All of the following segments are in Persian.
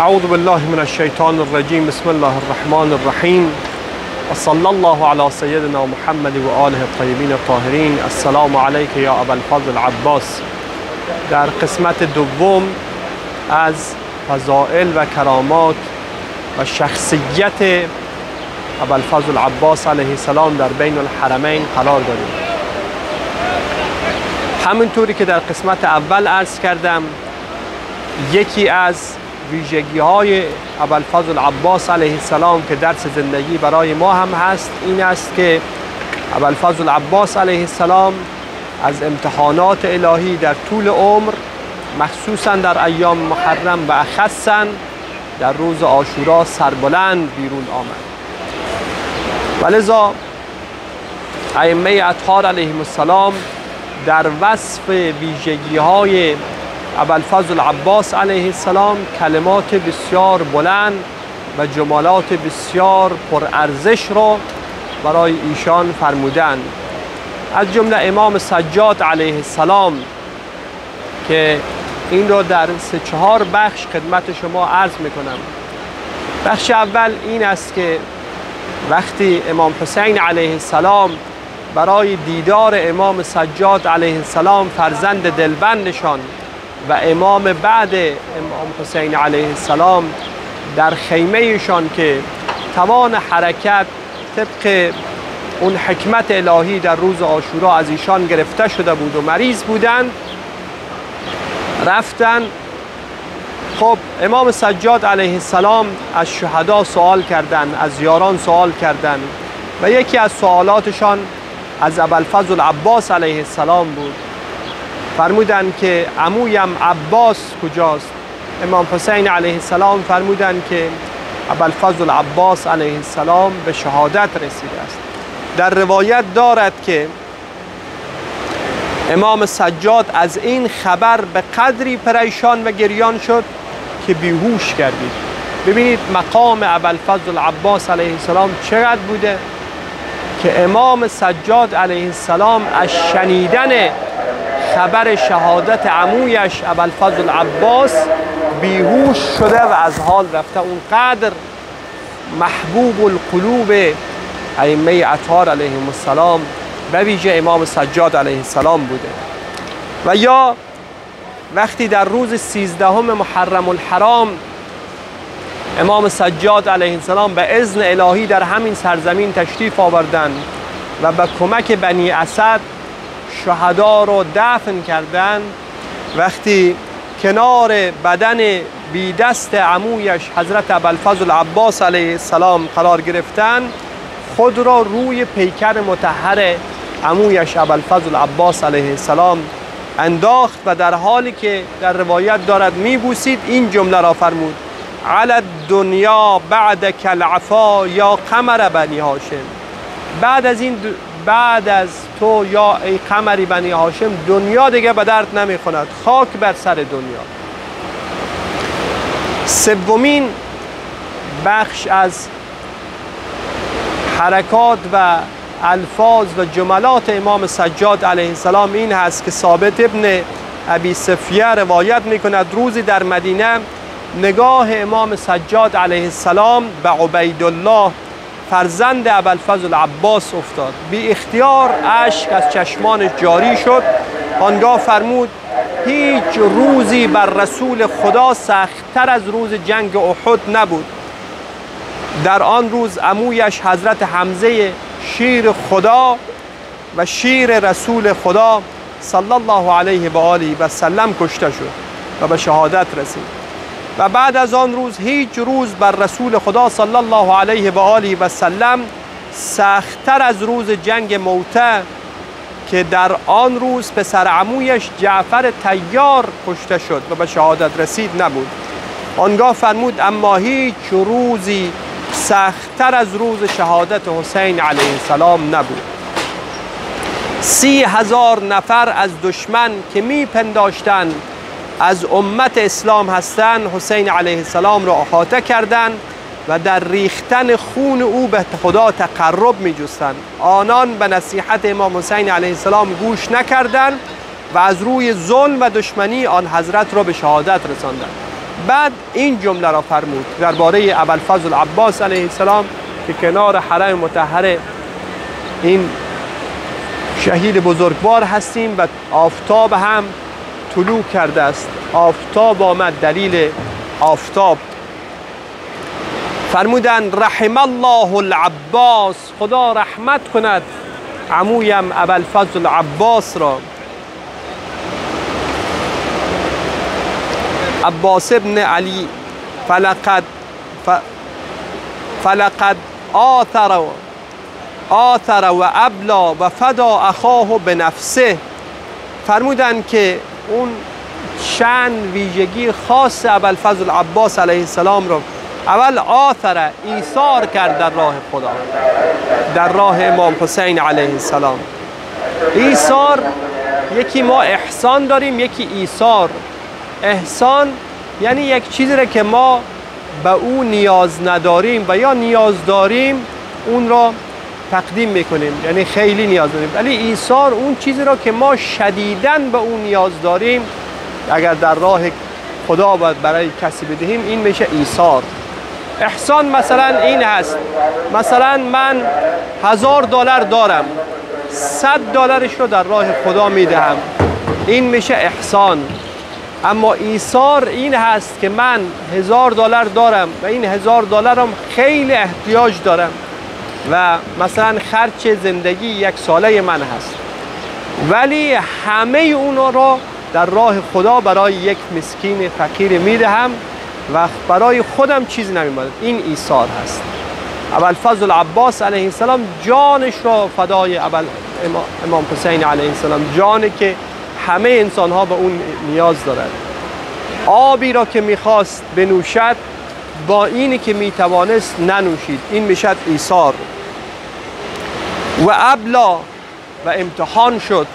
أعوذ بالله من الشيطان الرجيم. بسم الله الرحمن الرحيم. وصلى الله على سيدنا محمد وآله الطيبين الطاهرين. السلام عليك يا أبا الفضل عباس در قسمت دوم از فضائل و کرامات و شخصیت ابوالفضل عباس علیه السلام در بین الحرمین قرار داریم. همونطوری که در قسمت اول عرض کردم یکی از ویژگی های ابوالفضل عباس علیه السلام که درس زندگی برای ما هم هست این است که ابوالفضل عباس علیه السلام از امتحانات الهی در طول عمر مخصوصا در ایام محرم و اخصا در روز آشورا سربلند بیرون آمد. ولذا ائمه اطهار علیهم السلام در وصف ویژگی های ابوالفضل عباس علیه السلام کلمات بسیار بلند و جملات بسیار پرارزش را برای ایشان فرمودند. از جمله امام سجاد علیه السلام که این رو در سه چهار بخش خدمت شما عرض می‌کنم. بخش اول این است که وقتی امام حسین علیه السلام برای دیدار امام سجاد علیه السلام فرزند دلبندشان و امام بعد امام حسین علیه السلام در خیمهشان که توان حرکت طبق اون حکمت الهی در روز آشورا از ایشان گرفته شده بود و مریض بودند رفتن خب امام سجاد علیه السلام از شهدا سوال کردند از یاران سوال کردند و یکی از سوالاتشان از ابوالفضل عباس علیه السلام بود. فرمودند که عمویم عباس کجاست؟ امام حسین علیه السلام فرمودند که ابوالفضل عباس علیه السلام به شهادت رسیده است. در روایت دارد که امام سجاد از این خبر به قدری پریشان و گریان شد که بیهوش کردید ببینید مقام ابوالفضل عباس علیه السلام چقدر بوده که امام سجاد علیه السلام از شنیدن خبر شهادت عمویش ابوالفضل عباس بیهوش شده و از حال رفته. اون قدر محبوب القلوب ائمه اطهار علیهم السلام به ویژه امام سجاد علیه السلام بوده. و یا وقتی در روز سیزدهم محرم الحرام امام سجاد علیه السلام به اذن الهی در همین سرزمین تشریف آوردند و به کمک بنی اسد شهدا رو دفن کردند وقتی کنار بدن بی دست عمویش حضرت ابوالفضل عباس علیه السلام قرار گرفتن خود را روی پیکر متحر عمویش ابوالفضل عباس علیه السلام انداخت و در حالی که در روایت دارد میبوسید این جمله را فرمود علی الدنیا بعد کلعفا یا قمر بنی هاشم. بعد از این بعد از تو یا ای قمری بنی هاشم دنیا دیگه به درد نمی‌خوند خاک بر سر دنیا. سومین بخش از حرکات و الفاظ و جملات امام سجاد علیه السلام این هست که ثابت ابن ابی صفیه روایت می‌کند. روزی در مدینه نگاه امام سجاد علیه السلام به عبیدالله فرزند ابوالفضل عباس افتاد. بی اختیار اشک از چشمانش جاری شد. آنگاه فرمود هیچ روزی بر رسول خدا سختتر از روز جنگ احد نبود. در آن روز عمویش حضرت حمزه شیر خدا و شیر رسول خدا صلی الله علیه و آله و سلم کشته شد و به شهادت رسید. و بعد از آن روز هیچ روز بر رسول خدا صلی الله علیه و آله و سلم سختتر از روز جنگ موته که در آن روز پسر عمویش جعفر تیار کشته شد و به شهادت رسید نبود. آنگاه فرمود اما هیچ روزی سختتر از روز شهادت حسین علیه السلام نبود. سی هزار نفر از دشمن که می پنداشتن از امت اسلام هستند حسین علیه السلام را احاطه کردند و در ریختن خون او به خدا تقرب می جستند آنان به نصیحت امام حسین علیه السلام گوش نکردند و از روی ظلم و دشمنی آن حضرت را به شهادت رساندند بعد این جمله را فرمود درباره ابوالفضل عباس علیه السلام که کنار حرم مطهر این شهید بزرگوار هستیم و آفتاب هم طلوع کرده است. آفتاب آمد دلیل آفتاب. فرمودن رحم الله العباس. خدا رحمت کند. عمویم ابوالفضل عباس را. عباس ابن علی فلقد فلقد آثر آثر و ابلا و فدا اخاه به نفسه فرمودن که اون چند ویژگی خاص ابوالفضل عباس علیه السلام رو اول آثر ایثار کرد در راه خدا در راه امام حسین علیه السلام. ایثار یکی ما احسان داریم یکی ایثار. احسان یعنی یک چیزی را که ما به او نیاز نداریم و یا نیاز داریم اون را تقدیم می‌کنیم. یعنی خیلی نیاز داریم. ولی ایثار اون چیزی را که ما شدیدن به اون نیاز داریم اگر در راه خدا باید برای کسی بدهیم این میشه ایثار احسان مثلا این هست. مثلا من هزار دلار دارم. صد دلارش رو در راه خدا می‌دهم. این میشه احسان. اما ایثار این هست که من هزار دلار دارم و این هزار دلارم خیلی احتیاج دارم. و مثلا خرچ زندگی یک ساله من هست. ولی همه اون رو در راه خدا برای یک مسکین فقیر می‌دهم و برای خودم چیز نمیماند. این ایثار هست. اول فضل عباس علیه السلام جانش را فدای اول امام حسین علیه السلام. جانی که همه انسان ها به اون نیاز دارد آبی را که می‌خواست بنوشد با اینی که می‌توانست ننوشید. این می‌شد ایثار. و ابلا و امتحان شد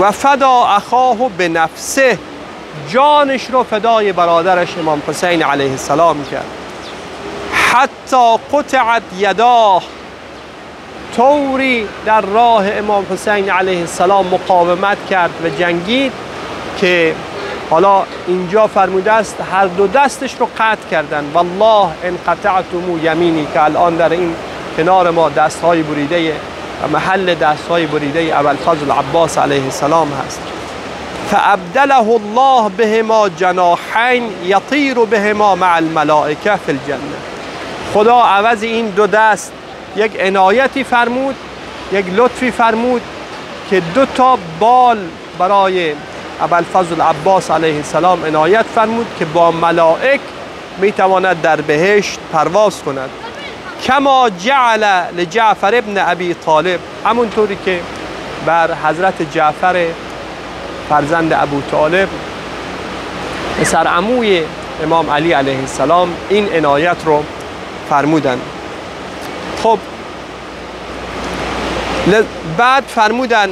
و فدا اخاه به نفسه جانش رو فدای برادرش امام حسین علیه السلام کرد. حتی قطعت یداه طوری در راه امام حسین علیه السلام مقاومت کرد و جنگید که حالا اینجا فرموده است هر دو دستش رو قطع کردن. والله ان قطعتمو یمینی که الان در این کنار ما دست های بریده محل دست های بریده ابوالفضل عباس علیه السلام هست. فابدله الله بهما جناحین یطیر بهما مع الملائکه فی الجنه. خدا عوض این دو دست یک عنایتی فرمود یک لطفی فرمود که دو تا بال برای ابوالفضل عباس علیه السلام عنایت فرمود که با ملائک می‌تواند در بهشت پرواز کند. کما جعل لجعفر ابن ابی طالب همونطوری که بر حضرت جعفر فرزند ابو طالب پسر عموی امام علی علیه السلام این عنایت رو فرمودن. خب بعد فرمودن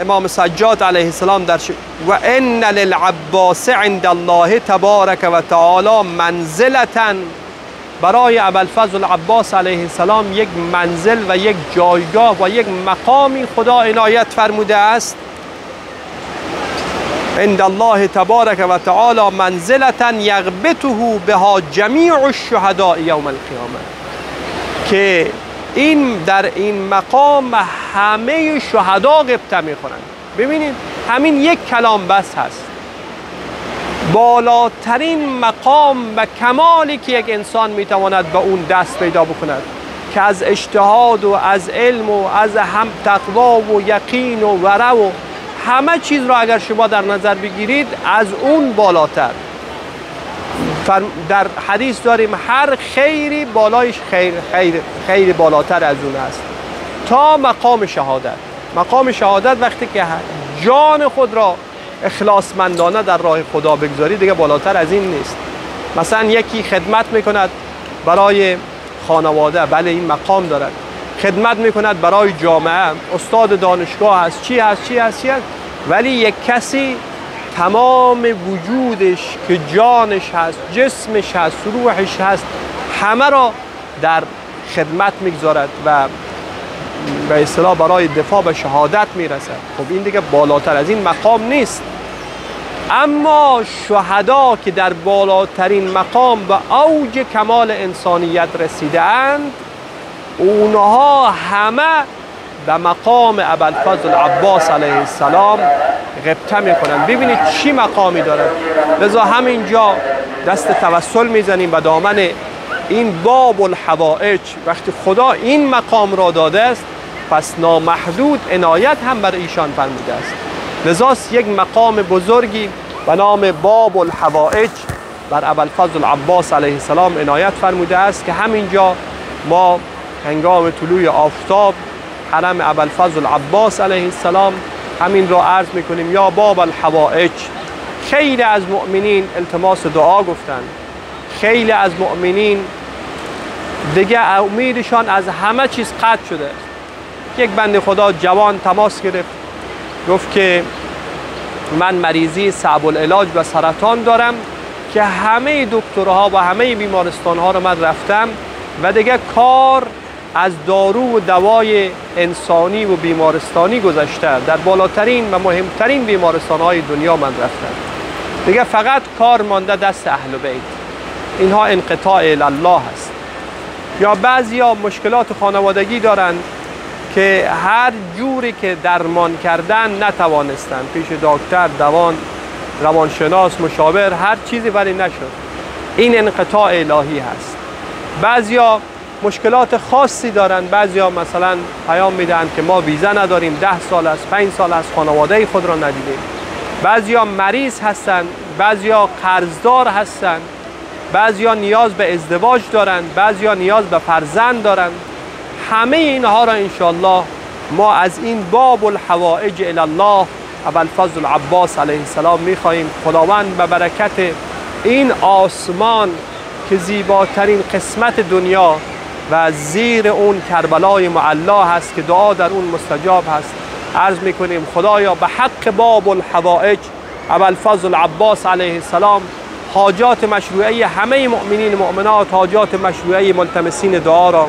امام سجاد علیه السلام در ش... و ان للعباس عند الله تبارک و تعالی منزلتا برای ابوالفضل عباس علیه السلام یک منزل و یک جایگاه و یک مقامی خدا عنایت فرموده است. عند الله تبارک و تعالی منزلتا یغبطه بها جمیع الشهداء یوم القیامه. که این در این مقام همه شهدا غبطه می‌خورند. ببینید همین یک کلام بس هست. بالاترین مقام و کمالی که یک انسان می‌تواند به اون دست پیدا بکند که از اجتهاد و از علم و از هم تقوا و یقین و ورع و همه چیز را اگر شما در نظر بگیرید از اون بالاتر. در حدیث داریم هر خیری بالایش خیر, خیر, خیر بالاتر از اون است. تا مقام شهادت. مقام شهادت وقتی که جان خود را اخلاصمندانه در راه خدا بگذاری دیگه بالاتر از این نیست. مثلا یکی خدمت می‌کند برای خانواده بله این مقام دارد. خدمت می‌کند برای جامعه استاد دانشگاه هست چی هست چی هست چی هست؟ ولی یک کسی تمام وجودش که جانش هست جسمش هست روحش هست همه را در خدمت می‌گذارد و به اصطلاح برای دفاع به شهادت می‌رسد خب این دیگه بالاتر از این مقام نیست. اما شهدا که در بالاترین مقام و اوج کمال انسانیت رسیده اند اونها همه به مقام ابوالفضل عباس علیه السلام غبطه می‌کنن. ببینید چی مقامی داره. لذا همینجا دست توسل می‌زنیم به دامن این باب الحوائج. وقتی خدا این مقام را داده است پس نامحدود عنایت هم بر ایشان فرموده است. لذاست یک مقام بزرگی به نام باب الحوائج بر ابوالفضل عباس علیه السلام عنایت فرموده است که همینجا ما هنگام طلوع آفتاب حرم ابوالفضل عباس علیه السلام همین را عرض می‌کنیم یا باب الحوائج خیلی از مؤمنین التماس دعا گفتند. خیلی از مؤمنین دیگه امیدشان از همه چیز قطع شده یک بند خدا جوان تماس گرفت. گفت که من مریضی صعب العلاج و سرطان دارم که همه دکترها و همه بیمارستان ها رو من رفتم و دیگه کار از دارو و دوای انسانی و بیمارستانی گذشته. در بالاترین و مهمترین بیمارستان های دنیا من رفتم. دیگه فقط کار مانده دست اهل بیت. اینها انقطاع الله هست یا بعضی ها مشکلات خانوادگی دارند. که هر جوری که درمان کردن نتوانستند پیش دکتر دوان روانشناس مشاور هر چیزی ولی نشد. این انقطاع الهی هست. بعضیا مشکلات خاصی دارن بعضیا مثلا پیام میدن که ما ویزا نداریم ده سال از پنج سال از خانواده خود را ندیدیم. بعضیا مریض هستند بعضیا قرضدار هستند بعضیا نیاز به ازدواج دارند بعضیا نیاز به فرزند دارند همه اینها را انشالله ما از این باب الحوائج الله ابوالفضل عباس علیه السلام می‌خواهیم. خداوند به برکت این آسمان که زیباترین قسمت دنیا و زیر اون کربلای معلا هست که دعا در اون مستجاب هست. عرض می‌کنیم خدایا به حق باب الحوائج ابوالفضل عباس علیه السلام حاجات مشروعه همه مؤمنین مؤمنات حاجات مشروعه ملتمسین دعا را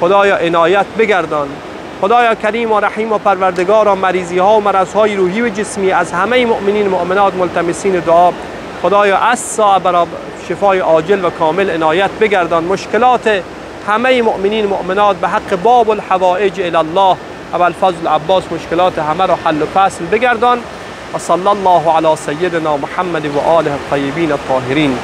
خدایا عنایت بگردان. خدایا کریم و رحیم و پروردگار مریضی ها و مرض های روحی و جسمی از همه مؤمنین مؤمنات ملتمسین دعا. خدایا از برای شفای عاجل و کامل عنایت بگردان. مشکلات همه مؤمنین مؤمنات به حق باب الحوائج الی الله ابوالفضل عباس مشکلات همه را حل و فصل بگردان. و صلی الله علی سیدنا محمد و آله الطیبین الطاهرین.